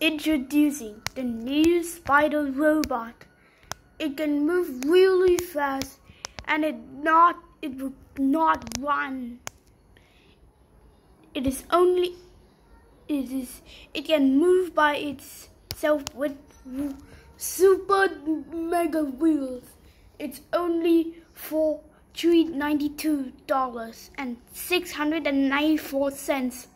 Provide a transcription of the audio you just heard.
Introducing the new spider robot. It can move really fast and it not it will not run. It is only it is it can move by itself with super mega wheels. It's only for $392 and 694 cents.